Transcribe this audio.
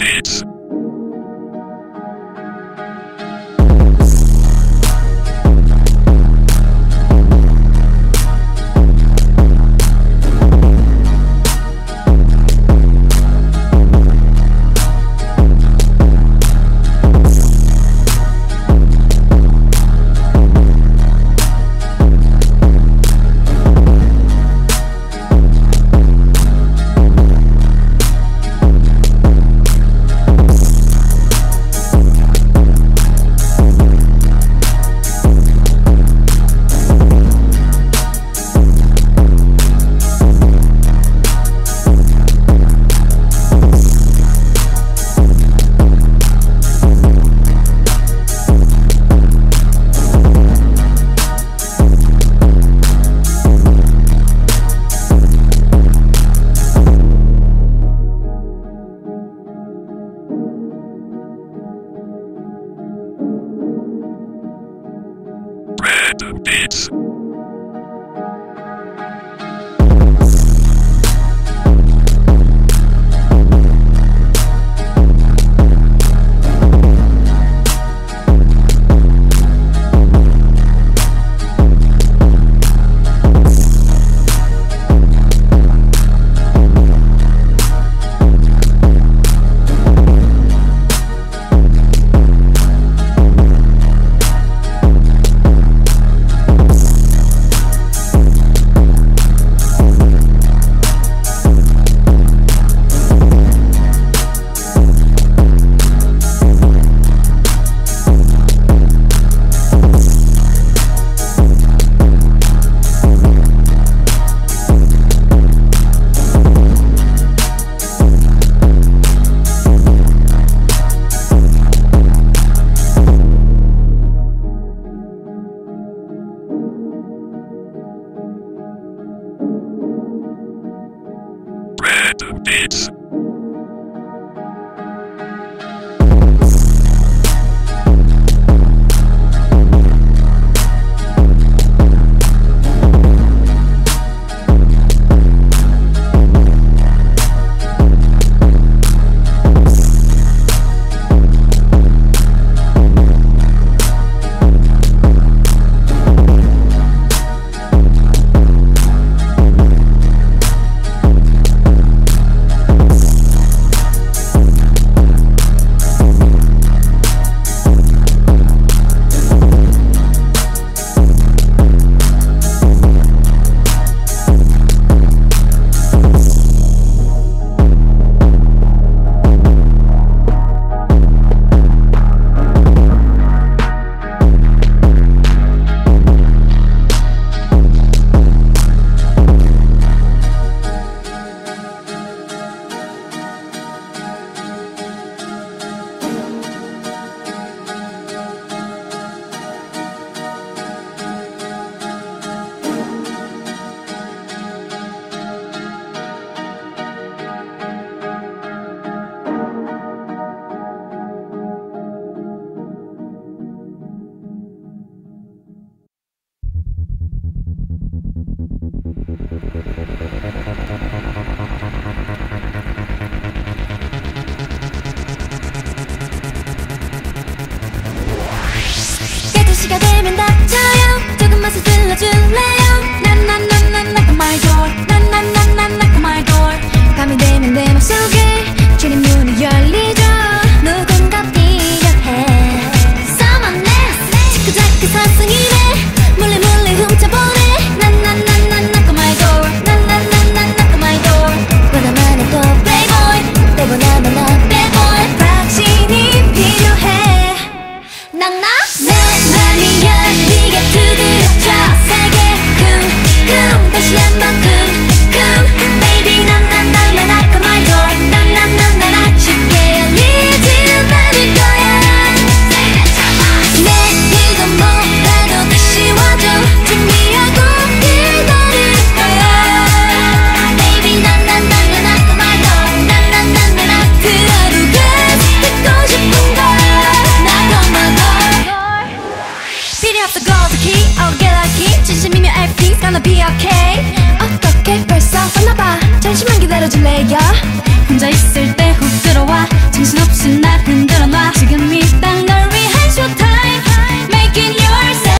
It's. 없나봐. 잠시만 기다려줄래요 혼자 있을 때